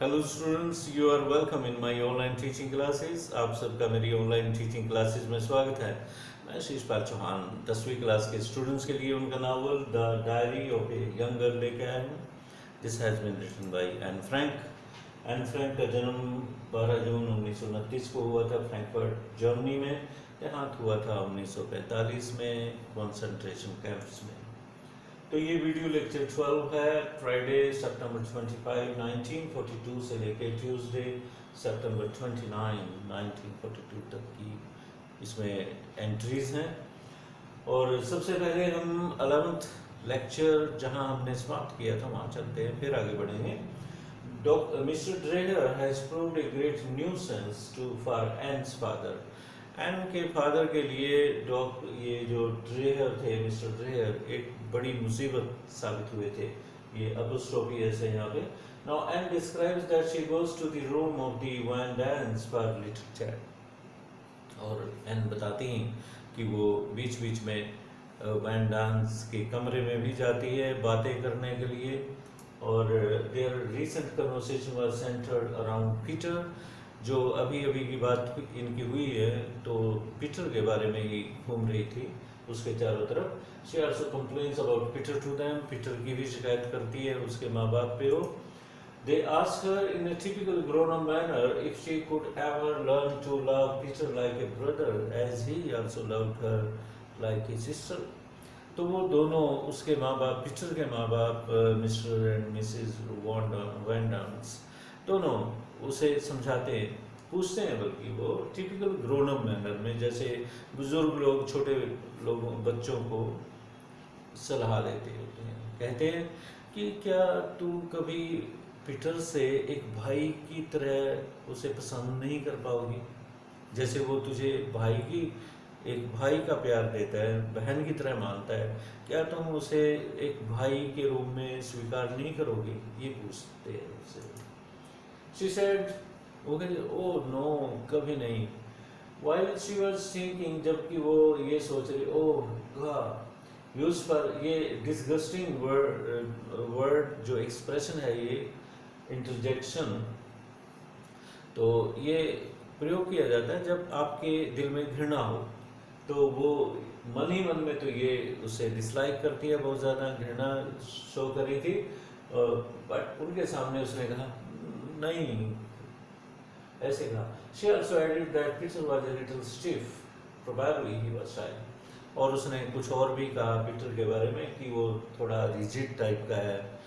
Hello students you are welcome in my online teaching classes आप सबका मेरी online teaching classes में स्वागत है। मैं शीशपाल चौहान, दसवीं क्लास के स्टूडेंट्स के लिए उनका novel the diary of a young girl लेके आया हूँ। This has been written by Anne Frank Anne Frank का जन्म 12 जून उन्नीस सौ उनतीस को हुआ था फ्रैंकफर्ट, जर्मनी में। देहांत हुआ था 1945 में कॉन्सेंट्रेशन कैंप्स में। तो ये वीडियो लेक्चर 12 है फ्राइडे सितंबर 25 1942 से लेके ट्यूसडे सितंबर 29 1942 तक की इसमें एंट्रीज हैं। और सबसे पहले हम अलेवंथ लेक्चर जहाँ हमने समाप्त किया था, वहाँ चलते हैं, फिर आगे बढ़ेंगे। Mister Dreher has proved a great nuisance to for Anne's father Anne के फादर के लिए डॉक ये जो ड्रेहर थे मिस्टर ड्रेहर एक बड़ी मुसीबत साबित हुए थे। ये अपोस्ट्रोफी ऐसे यहाँ पे। Anne describes that she goes to the room of the Van Daans for little chat और एन बताती हैं कि वो बीच बीच में वैन डांस के कमरे में भी जाती है बातें करने के लिए। और their recent conversation was centred around Peter जो अभी अभी की बात इनकी हुई है तो पीटर के बारे में ही घूम रही थी उसके चारों तरफ़। She also complains about Peter to them Peter की भी शिकायत करती है उसके माँ बाप पे हो। They ask her in a typical grown-up manner if she could ever learn to love Peter like a brother, as he also loved her like his sister. तो वो दोनों उसके माँ बाप पीटर के माँ बाप मिस्टर एंड मिसेस वैंडांस दोनों उसे समझाते हैं, पूछते हैं बल्कि वो टिपिकल ग्रोन अप मैनर में जैसे बुज़ुर्ग लोग, छोटे लोगों, बच्चों को सलाह देते होते हैं। कहते हैं कि क्या तू कभी पीटर से एक भाई की तरह उसे पसंद नहीं कर पाओगी? जैसे वो तुझे भाई की, एक भाई का प्यार देता है, बहन की तरह मानता है, क्या तुम उसे एक भाई के रूप में स्वीकार नहीं करोगे? ये पूछते हैं उससे शी सेड वो कहती, ओ नो कभी नहीं. वाइल शी वॉज़ थिंकिंग जबकि वो ये सोच रही, ओ गॉड यूज़ पर ये डिसगस्टिंग वर्ड वर्ड जो एक्सप्रेशन है ये इंटरजेक्शन तो ये प्रयोग किया जाता है जब आपके दिल में घृणा हो। तो वो मन ही मन में तो ये उसे डिसलाइक करती है, बहुत ज़्यादा घृणा शो करी थी बट उनके सामने उसने कहा नहीं। ऐसे कहा। She also added that Peter was a little stiff. Probably he was shy. और उसने कुछ और भी कहा पीटर के बारे में कि वो थोड़ा रिजिड टाइप का है।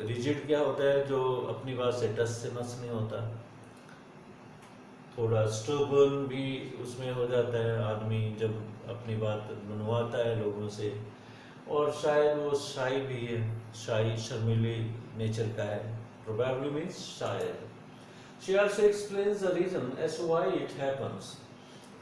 रिजिड क्या होता है जो अपनी बात से टस से मस नहीं होता? थोड़ा स्टोबन भी उसमें हो जाता है आदमी जब अपनी बात मनवाता है लोगों से। और शायद वो शाही भी है। शाही शर्मिली नेचर का है। probably means शायद she also explains the reason as why it happens.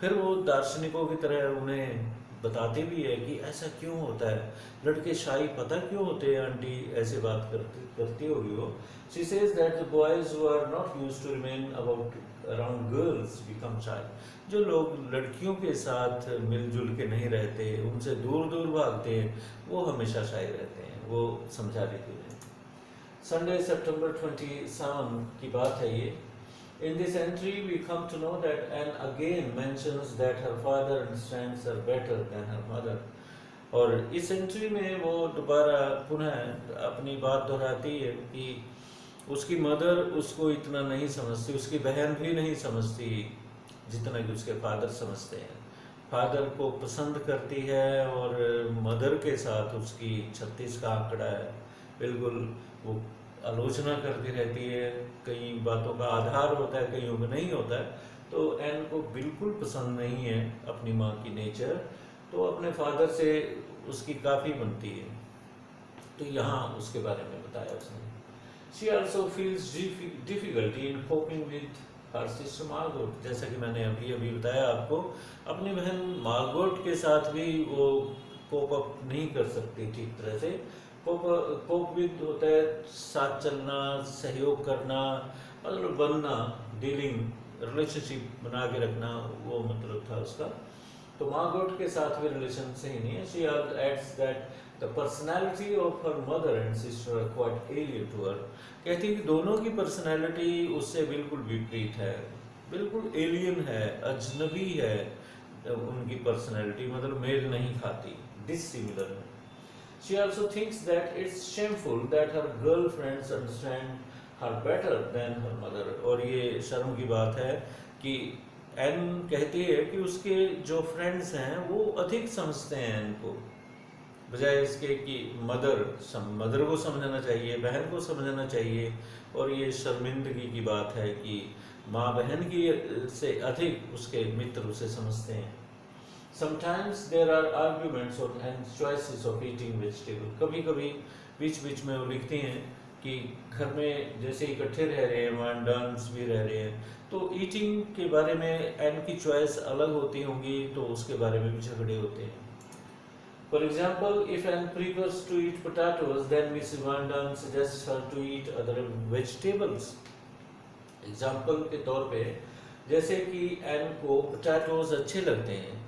फिर वो दार्शनिकों की तरह उन्हें बताती भी है कि ऐसा क्यों होता है? लड़के शाही पता क्यों होते हैं, आंटी? ऐसे बात करती करती होगी वो she says that boys are not use to remain about around girls become shy जो लोग लड़कियों के साथ मिलजुल के नहीं रहते, उनसे दूर दूर भागते हैं, वो हमेशा शाही रहते हैं, वो समझा रही संडे सितंबर 27 की बात है ये। In this entry, we come to know that Anne again mentions that her father understands her better than her mother. और इस एंट्री में वो दोबारा पुनः अपनी बात दोहराती है कि उसकी मदर उसको इतना नहीं समझती उसकी बहन भी नहीं समझती जितना कि उसके फादर समझते हैं। फादर को पसंद करती है और मदर के साथ उसकी छत्तीस का आंकड़ा है। बिल्कुल वो आलोचना करती रहती है, कई बातों का आधार होता है कईयों का नहीं होता है तो एन को बिल्कुल पसंद नहीं है अपनी माँ की नेचर तो अपने फादर से उसकी काफ़ी बनती है। तो यहाँ उसके बारे में बताया उसने। She also feels difficulty in coping with her sister Margot जैसा कि मैंने अभी अभी बताया आपको, अपनी बहन मार्गोट के साथ भी वो कोप अप नहीं कर सकती ठीक तरह से। कोप कोप विद होता है, साथ चलना, सहयोग करना मतलब बनना डीलिंग रिलेशनशिप बना के रखना, वो मतलब था उसका। तो मार्गोट के साथ भी रिलेशन सही नहीं है। She adds that the personality of her mother and sister quite alien to her कहती है कि दोनों की पर्सनैलिटी उससे बिल्कुल विपरीत है। बिल्कुल एलियन है, अजनबी है, उनकी पर्सनैलिटी मतलब मेल नहीं खाती। डिसिमिलर है। She also thinks that it's shameful that her girlfriends understand her better than her mother. और ये शर्म की बात है कि एन कहती है कि उसके जो फ्रेंड्स हैं वो अधिक समझते हैं एन को। बजाय इसके कि मदर सम, मदर को समझना चाहिए बहन को समझना चाहिए। और ये शर्मिंदगी की बात है कि माँ बहन की से अधिक उसके मित्र उसे समझते हैं। Sometimes there are arguments on and choices of eating vegetable. कभी कभी बीच बीच में वो लिखती हैं कि घर में जैसे इकट्ठे रह रहे हैं वन डांस भी रह रहे हैं तो ईटिंग के बारे में एन की चॉइस अलग होती होंगी तो उसके बारे में भी झगड़े होते हैं For example, if Anne prefers to eat potatoes, then Mrs. Van Dam suggests her to eat other vegetables. Example के तौर पे जैसे कि एन को पोटैटोज अच्छे लगते हैं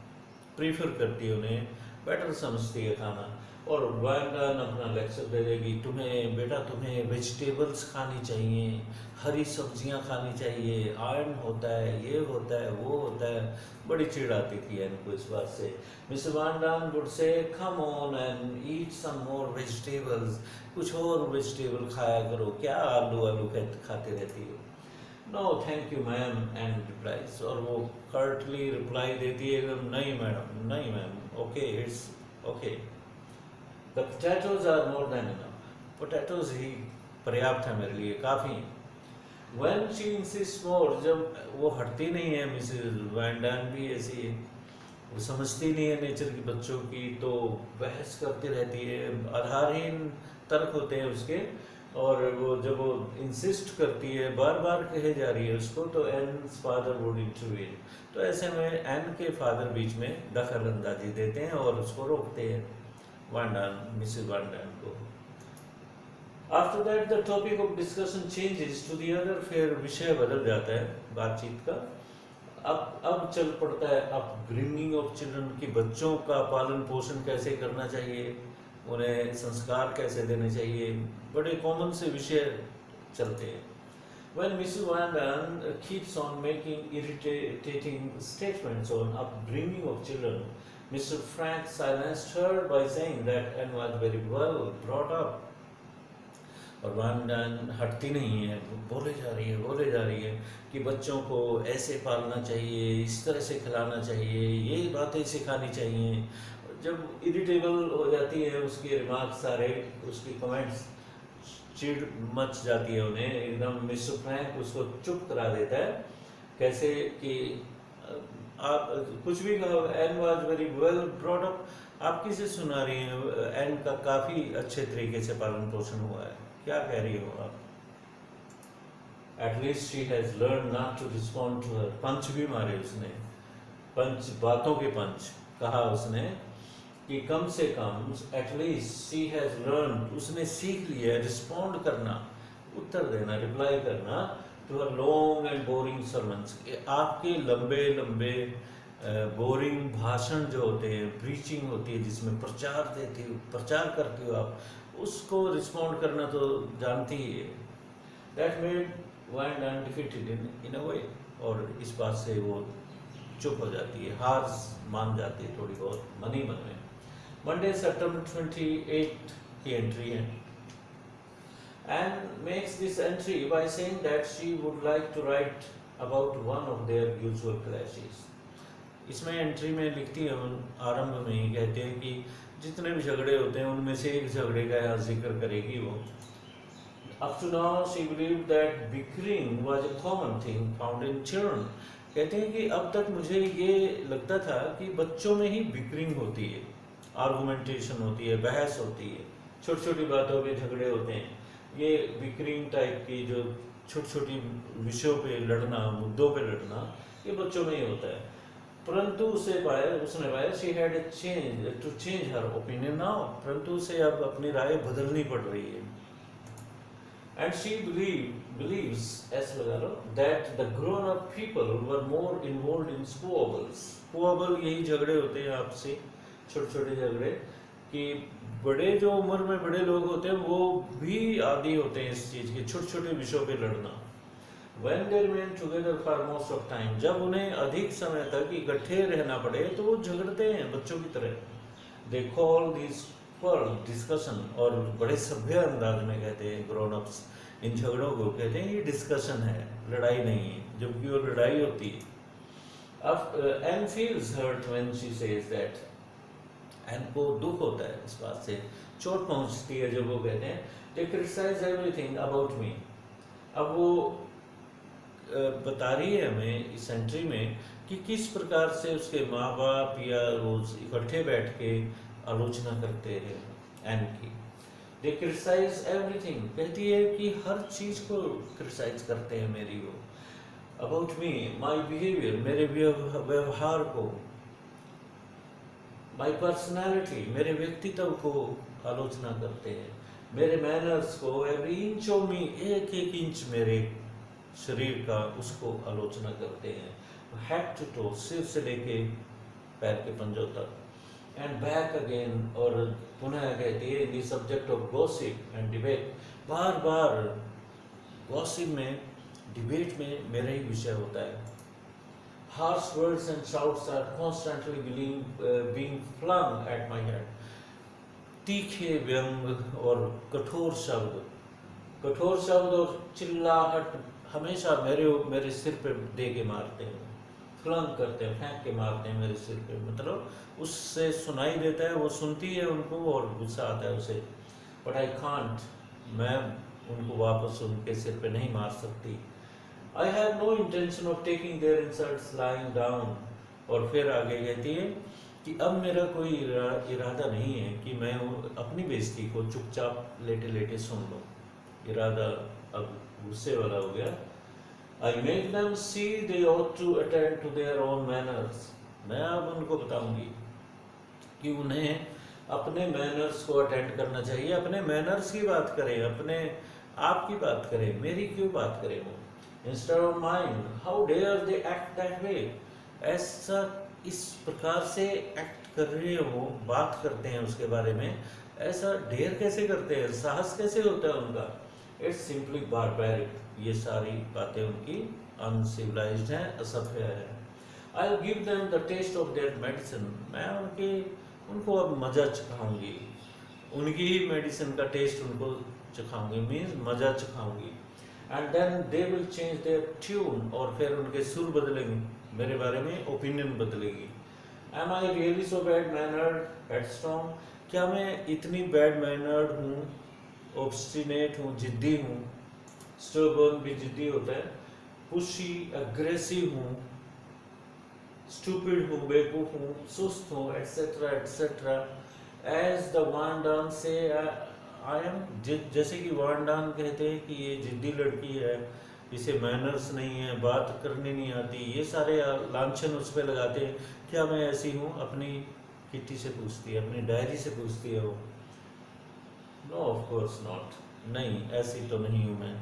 प्रीफर करती है उन्हें, बेटर समझती है खाना। और वायरन अपना लेक्चर दे देगी, तुम्हें, बेटा तुम्हें वेजिटेबल्स खानी चाहिए, हरी सब्ज़ियाँ खानी चाहिए आयरन होता है, ये होता है, वो होता है। बड़ी चिड़ आती थी इनको इस बात से। मिस वांडान वुड से come on and eat some more vegetables कुछ और वेजिटेबल खाया करो, क्या आलू आलू खाते रहती हो? No thank you ma'am and replies और वो कर्टली रिप्लाई देती है एकदम नहीं मैडम नहीं ma'am okay it's okay the potatoes are more than enough potatoes ही पर्याप्त है मेरे लिए काफ़ी When she insists more, जब वो हटती नहीं है मिसेज वैंडान भी ऐसी है। वो समझती नहीं है नेचर की बच्चों की तो बहस करती रहती है। आधारहीन तर्क होते हैं उसके। और वो जब वो इंसिस्ट करती है बार बार कहे जा रही है उसको तो एन फादर वुड इंटरवीन तो ऐसे में एन के फादर बीच में दखल अंदाजी देते हैं और उसको रोकते हैं Van Daan Mrs Van Daan को। After that the topic of discussion changes to the other फिर विषय बदल जाता है बातचीत का। अब अब चल पड़ता है, अब ब्रिंगिंग ऑफ़ चिल्ड्रन की बच्चों का पालन पोषण कैसे करना चाहिए? उन्हें संस्कार कैसे देने चाहिए? बड़े कॉमन से विषय चलते हैं। Well Miss keeps on making irritating statements on upbringing of children Mr Frank silenced by saying that Anne was very well brought up और वन हटती नहीं है बोले जा रही है, बोले जा रही है कि बच्चों को ऐसे पालना चाहिए, इस तरह से खिलाना चाहिए, ये बातें सिखानी चाहिए। जब इरिटेबल हो जाती है, उसके रिमार्क सारे, उसकी कमेंट्स चिड़ मच जाती है उन्हें, एकदम मिस्टर फ्रैंक उसको चुप करा देता है। कैसे कि आप, कुछ भी कहो Anne was very well brought up आप किसे सुना रही हैं? एन का काफ़ी अच्छे तरीके से पालन पोषण हुआ है। क्या कह रही हो आप? At least she has learn not to respond to her punch भी मारे उसने। पंच, बातों के पंच, कहा उसने कि कम से कम at least she has learn उसने सीख लिया रिस्पॉन्ड करना, उत्तर देना रिप्लाई करना to a long and boring sermons आपके लंबे लंबे बोरिंग भाषण जो होते हैं प्रीचिंग होती है, जिसमें प्रचार देती हो, प्रचार करते हो आप, उसको रिस्पॉन्ड करना तो जानती ही है। That made wind defeated in in a way और इस बात से वो चुप हो जाती है, हार मान जाती है थोड़ी बहुत, मन ही मन में। मंडे सेप्टेम्बर ट्वेंटी की एंट्री है and makes this entry by saying that she would like to write about one of their usual clashes इसमें एंट्री में लिखती है आरंभ में ही कहते हैं कि जितने भी झगड़े होते हैं, उनमें से एक झगड़े का यहाँ ज़िक्र करेगी वो। Up to now believe that bickering was a common thing found in children कहते हैं कि अब तक मुझे ये लगता था कि बच्चों में ही बिकरिंग होती है। आर्गूमेंटेशन होती है, बहस होती है छोटी छोटी बातों पे झगड़े होते हैं। ये बिक्रिंग टाइप की जो छोटी छोटी विषयों पे लड़ना, मुद्दों पे लड़ना, ये बच्चों में ही होता है। परंतु उसे पाया, उसने पाया she had change to change her opinion now परंतु उसे अब अपनी राय बदलनी पड़ रही है। And she believe believes as well that the grown up people were more involved in squabbles, squabble, यही झगड़े होते हैं आपसे। छोटे छोटे झगड़े कि बड़े जो उम्र में बड़े लोग होते हैं वो भी आदि होते हैं इस चीज़ के छोटे छोटे विषयों पे लड़ना। When they remain together for most of time, जब उन्हें अधिक समय तक इकट्ठे रहना पड़े तो वो झगड़ते हैं बच्चों की तरह। दे कॉल दिस पर डिस्कशन और बड़े सभ्य अंदाज में कहते हैं ग्रोन अप्स इन झगड़ों को कहते हैं ये डिस्कशन है लड़ाई नहीं है जबकि वो लड़ाई होती है। Anne feels hurt when she says that Anne को दुख होता है इस बात से। चोट पहुँचती है जब वो कहते हैं they criticise everything about me अब वो बता रही है हमें इस एंट्री में कि किस प्रकार से उसके माँ बाप या रोज इकट्ठे बैठ के आलोचना करते हैं एन की। दे क्रिटिसाइज एवरीथिंग कहती है कि हर चीज़ को क्रिटिसाइज करते हैं मेरी वो। अबाउट मी माई बिहेवियर मेरे व्यवहार को। माई पर्सनैलिटी मेरे व्यक्तित्व को आलोचना करते हैं। मेरे मैनर्स को एवरी इंच ऑफ़ मी एक एक इंच मेरे शरीर का उसको आलोचना करते हैं। हेड टू टो सिर से लेके पैर के पंजों तक। एंड बैक अगेन और पुनः कहती है the subject of gossip and debate बार बार गॉसिप में डिबेट में मेरा ही विषय होता है। Harsh words and shouts are constantly being, uh, being flung at my head. तीखे व्यंग और कठोर शब्द। कठोर शब्द और चिल्लाहट हमेशा मेरे मेरे सिर पे दे के मारते हैं। फ्लंग करते हैं फेंक के मारते हैं मेरे सिर पे। मतलब उससे सुनाई देता है वो सुनती है उनको और गुस्सा आता है उसे। बट आई कांट मैं उनको वापस उनके सिर पे नहीं मार सकती। I have no intention of taking their insults lying down और फिर आगे कहती है कि अब मेरा कोई इरादा नहीं है कि मैं अपनी बेइज्जती को चुपचाप लेटे लेटे सुन लूँ। इरादा अब गुस्से वाला हो गया। I make them see they ought to attend to their own manners मैं अब उनको बताऊँगी कि उन्हें अपने मैनर्स को अटेंड करना चाहिए, अपने मैनर्स की बात करें, अपने आप की बात करें, मेरी क्यों बात करें वो? Instead of mine, how dare they act that way? ऐसा इस प्रकार से एक्ट कर रहे हो, बात करते हैं उसके बारे में, ऐसा ढेर कैसे करते हैं? साहस कैसे होता है उनका? इट्स सिंपली बारबैरिक ये सारी बातें उनकी अनसिविलाइज्ड हैं, असभ्य है। I give them the taste of their medicine मैं उनके, उनको अब मज़ा चखाऊँगी। उनकी ही मेडिसिन का टेस्ट उनको चखाऊँगी मीन्स मज़ा चखाऊँगी। And then they will change their tune और फिर उनके सुर बदलेंगे। मेरे बारे में ओपिनियन बदलेगी। Am I really so bad mannered headstrong क्या मैं इतनी बैड मैनर्ड हूँ? ऑब्स्टिनेट हूँ? जिद्दी हूँ? स्टोबर्न भी जिद्दी होता है। पुशी अग्रेसिव हूँ। स्टूपिड हूँ, बेवकूफ़ हूँ, सुस्त हूँ etcetera etcetera as the Van Daans say I am जैसे कि वांडान कहते हैं कि ये जिद्दी लड़की है, इसे मैनर्स नहीं है, बात करने नहीं आती, ये सारे लांछन उस पर लगाते हैं। क्या मैं ऐसी हूँ? अपनी किट्टी से पूछती है, अपनी डायरी से पूछती है वो। नो ऑफ़ कोर्स नॉट नहीं, ऐसी तो नहीं हूँ मैं।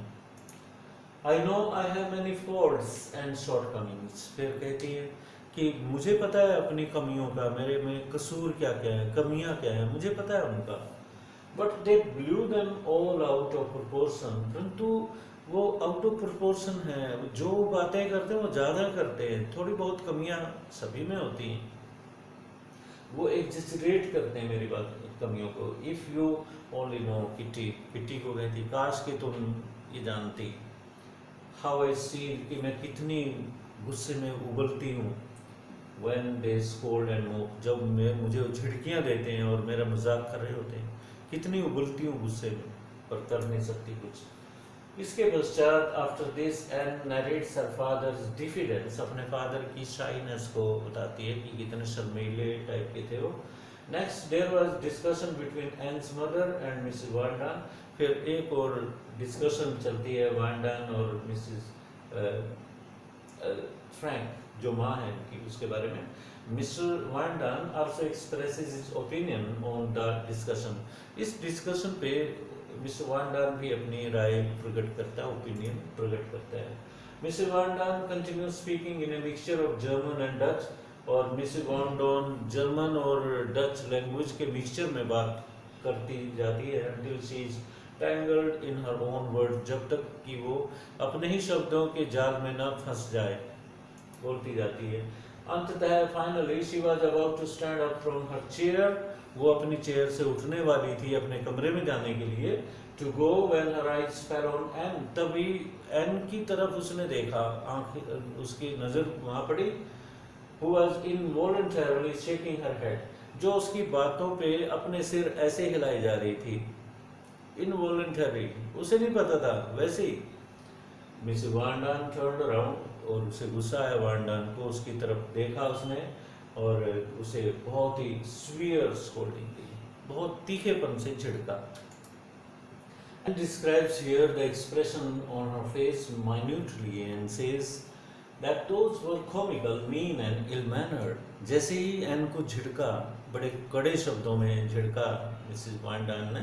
I know I have many faults and shortcomings फिर कहती है कि मुझे पता है अपनी कमियों का, मेरे में कसूर क्या क्या है, कमियाँ क्या है? मुझे पता है उनका। But they blew them all out of proportion परंतु वो आउट ऑफ़ प्रोपोर्शन है। जो बातें करते हैं, वो ज़्यादा करते हैं। थोड़ी बहुत कमियाँ सभी में होती हैं। वो एग्जिस्ट्रेट करते हैं मेरी बात, कमियों को। If you only know Kitty Kitty को कहती काश कि तुम ये जानती। हाउ आई सी कि मैं कितनी गुस्से में उबलती हूँ। When they scold and mock, जब मैं, मुझे झिड़कियाँ देते हैं और मेरा मज़ाक कर रहे होते हैं। कितनी उबलती हूँ गुस्से में, पर कर नहीं सकती कुछ। इसके पश्चात after this Anne narrates her father's diffidence अपने फादर की शाइनेस को बताती है कि कितने शर्मीले टाइप के थे वो। Next there was discussion between Anne's mother and Mrs Van Daan फिर एक और डिस्कशन चलती है वांडान और मिसेस फ्रैंक जो माँ है उनकी, उसके बारे में। Mr. Van also expresses his opinion on the discussion. इस डिस्कशन पे मिस्टर वान भी अपनी राय प्रकट करता है ओपिनियन प्रकट करता है Mr Van continue speaking in a mixture of German and Dutch और मिसिस वॉन्डोन जर्मन और डच लैंग्वेज के मिक्सचर में बात करती जाती है until she is tangled in her own word जब तक कि वो अपने ही शब्दों के जाल में न फंस जाए, बोलती जाती है अंततः finally she was about to stand up from her chair वो अपनी चेयर से उठने वाली थी अपने कमरे में जाने के लिए to go her eyes fell on Anne तभी एन की तरफ़ उसने देखा, आँख, उसकी नज़र वहाँ पड़ी who was involuntarily shaking her head जो उसकी बातों पे अपने सिर ऐसे हिलाई जा रही थी। इनवॉलंटरी उसे नहीं पता था, वैसे ही। Miss Van Daan turn around और उसे गुस्सा आया वांडान को उसकी तरफ़ देखा उसने और उसे बहुत ही स्वीयर स्कोल्डिंग दी। बहुत तीखेपन से झिड़का। And describes here the expression on her face minutely and says that those were comical, mean and ill-mannered. जैसे ही एन को झिड़का बड़े कड़े शब्दों में झिड़का मिसिस वांडान ने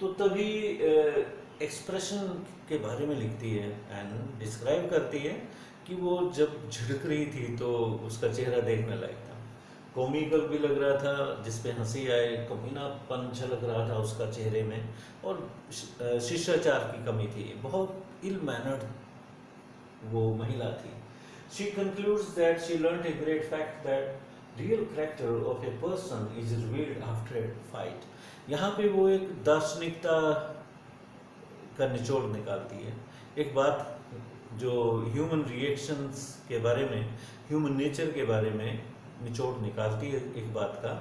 तो तभी एक्सप्रेशन के बारे में लिखती है एंड डिस्क्राइब करती है। कि वो जब झिड़क रही थी तो उसका चेहरा देखने लायक था। कॉमिकल भी लग रहा था, जिसपे हँसी आए कमीनापन झलक रहा था उसका चेहरे में, और शिष्टाचार की कमी थी। बहुत इल मैनर्ड वो महिला थी। She concludes that she learn a great fact that real character of a person is revealed after a fight यहाँ पे वो एक दार्शनिकता का निचोड़ निकालती है। एक बात जो ह्यूमन रिएक्शंस के बारे में ह्यूमन नेचर के बारे में निचोड़ निकालती है एक बात का,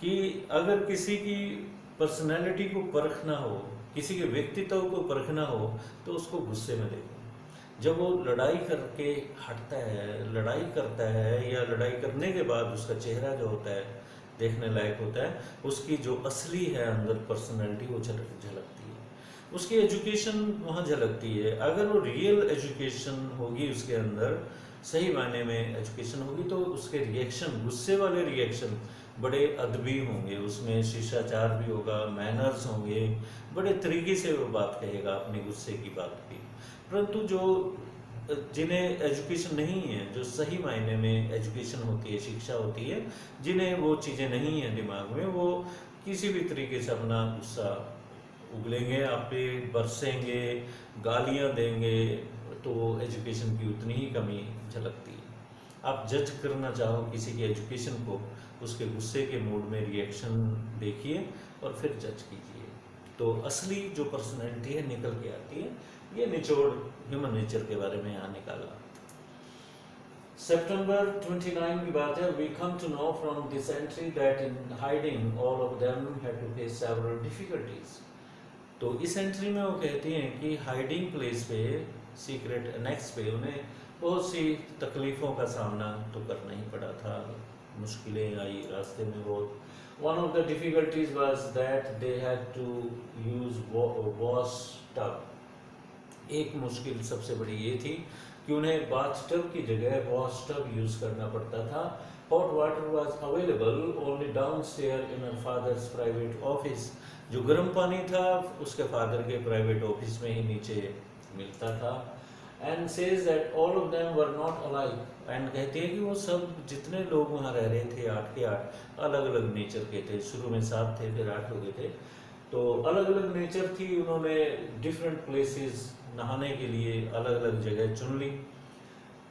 कि अगर किसी की पर्सनैलिटी को परखना हो, किसी के व्यक्तित्व को परखना हो तो उसको गुस्से में देखो। जब वो लड़ाई करके हटता है, लड़ाई करता है या लड़ाई करने के बाद उसका चेहरा जो होता है, देखने लायक होता है, उसकी जो असली है अंदर पर्सनैलिटी वो झलकती है। उसकी एजुकेशन वहाँ झलकती है। अगर वो रियल एजुकेशन होगी उसके अंदर, सही मायने में एजुकेशन होगी तो उसके रिएक्शन गुस्से वाले रिएक्शन बड़े अदबी होंगे। उसमें शिष्टाचार भी होगा मैनर्स होंगे, बड़े तरीके से वो बात कहेगा अपने गुस्से की बात की। परंतु जो, जिन्हें एजुकेशन नहीं है, जो सही मायने में एजुकेशन होती है, शिक्षा होती है, जिन्हें वो चीज़ें नहीं हैं दिमाग में, वो किसी भी तरीके से अपना गुस्सा उगलेंगे, आप पे बरसेंगे, गालियाँ देंगे तो एजुकेशन की उतनी ही कमी झलकती है। आप जज करना चाहो किसी की एजुकेशन को, उसके गुस्से के मूड में रिएक्शन देखिए और फिर जज कीजिए। तो असली जो पर्सनैलिटी है, निकल के आती है। ये निचोड़ ह्यूमन नेचर के बारे में यहाँ निकाला। सितंबर 29 की बात है we come to know from this entry that in hiding all of them had to face several difficulties तो इस एंट्री में वो कहती हैं कि हाइडिंग प्लेस पे सीक्रेट एनेक्स पे उन्हें बहुत सी तकलीफ़ों का सामना तो करना ही पड़ा था। मुश्किलें आई रास्ते में बहुत। One of the difficulties was that they had to use wash tub एक मुश्किल सबसे बड़ी ये थी कि उन्हें बाथ टब की जगह वॉश टब यूज़ करना पड़ता था। Hot water was available only down stair in father's private office जो गर्म पानी था, उसके फादर के प्राइवेट ऑफ़िस में ही नीचे मिलता था। And says that all of them were not alike and कहती है कि वो सब जितने लोग वहाँ रह रहे थे, आठ के आठ अलग अलग नेचर के थे। शुरू में सात थे, फिर आठ हो गए थे। तो अलग अलग नेचर थी, उन्होंने डिफरेंट प्लेसेस नहाने के लिए अलग अलग जगह चुन ली।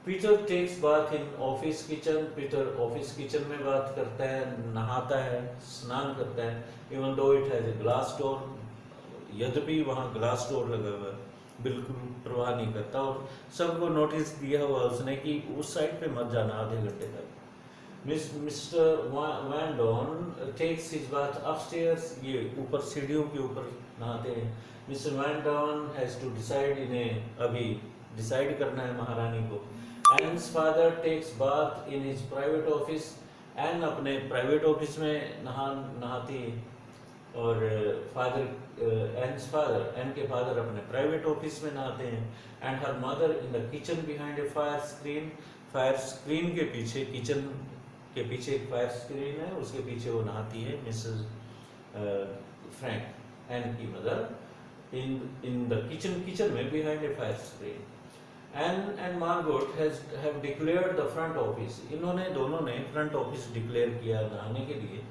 Peter takes bath in office kitchen Peter office kitchen में बात करता है, नहाता है, स्नान करता है। Even though it has glass door यद्यपि वहाँ ग्लास डोर लगा हुआ है, बिल्कुल परवाह नहीं करता। और सबको नोटिस दिया हुआ उसने कि उस साइड पे मत जाना, आधे घंटे तक। Miss Mr Van Daan takes his bath upstairs ये ऊपर सीढ़ियों के ऊपर नहाते हैं। Mr Van Daan has to decide इन्हें अभी डिसाइड करना है महारानी को। Anne's father takes bath in his private office Anne अपने प्राइवेट ऑफ़िस में नहा नहाती है। और फादर एंड फादर एन के फादर अपने प्राइवेट ऑफ़िस में नहाते हैं। And her mother in the kitchen behind a fire screen fire screen के पीछे किचन के पीछे एक फायर स्क्रीन है, उसके पीछे वो नहाती है मिसेस फ्रैंक एन की mother in in the kitchen kitchen में behind a fire screen Anne and Margot have the front office इन्होंने दोनों ने फ्रंट ऑफ़िस डिक्लेयर किया नहाने के लिए।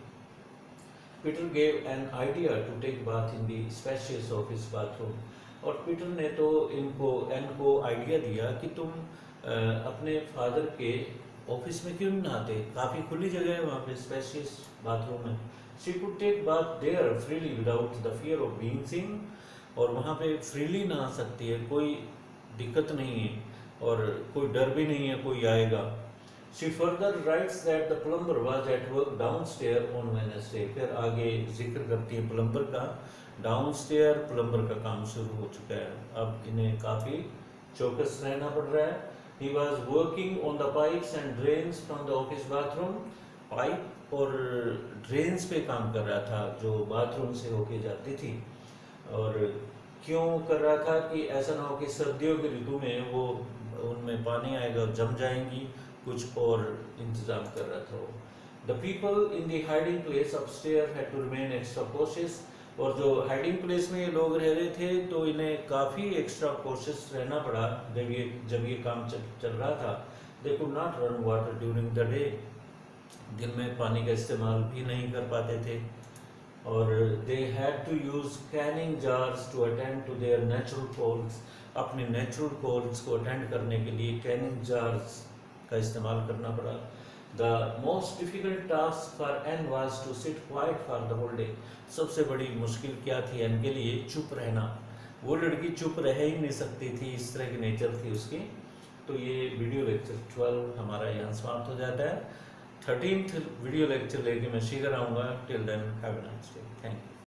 Peter gave Anne idea to take bath in the spacious office bathroom और Peter ने तो इनको एन को आइडिया दिया कि तुम अ, अपने फादर के ऑफ़िस में क्यों नहीं नहाते? काफ़ी खुली जगह है वहाँ पे स्पेशियस बाथरूम है she could take bath there freely without the fear of being seen और वहाँ पे फ्रीली नहा सकती है। कोई दिक्कत नहीं है और कोई डर भी नहीं है कोई आएगा। She further writes that the plumber was at work downstair on Wednesday फिर आगे ज़िक्र करती है प्लम्बर का। डाउन स्टेयर प्लम्बर का काम शुरू हो चुका है। अब इन्हें काफ़ी चौकस रहना पड़ रहा है। He was working on the pipes and drains from the office bathroom pipe और ड्रेन्स पे काम कर रहा था, जो बाथरूम से होके जाती थी। और क्यों कर रहा था कि ऐसा ना हो कि सर्दियों की ऋतु में वो उनमें पानी आएगा और जम जाएँगी कुछ और इंतज़ाम कर रहा था वो। The people in the hiding place upstair had to remain extra कोशिश और जो हाइडिंग प्लेस में ये लोग रह रहे थे तो इन्हें काफ़ी एक्स्ट्रा कोशिश रहना पड़ा जब ये जब ये काम चल, चल रहा था। They could not run water during the day दिन में पानी का इस्तेमाल भी नहीं कर पाते थे। और they had to use canning jars to attend to their natural colds अपने नेचुरल कोल्स को अटेंड करने के लिए कैनिंग जार्स का इस्तेमाल करना पड़ा। The most difficult task for Anne was to sit quiet for the whole day सबसे बड़ी मुश्किल क्या थी एन के लिए? चुप रहना। वो लड़की चुप रह ही नहीं सकती थी, इस तरह की नेचर थी उसकी। तो ये वीडियो लेक्चर 12 हमारा यहाँ समाप्त हो जाता है। थर्टीन वीडियो लेक्चर लेके मैं शीघ्र आऊँगा. Till then have nice day thank you